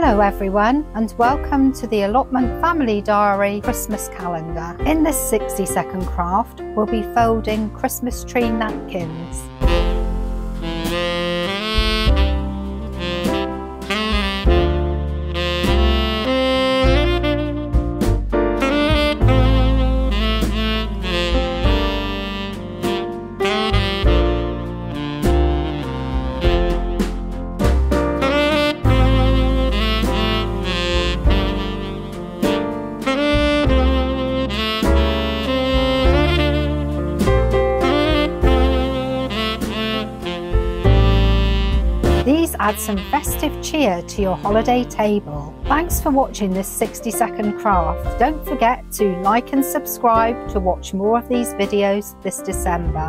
Hello everyone and welcome to the Allotment Family Diary Christmas calendar. In this 60 second craft we'll be folding Christmas tree napkins. These add some festive cheer to your holiday table. Thanks for watching this 60 second craft. Don't forget to like and subscribe to watch more of these videos this December.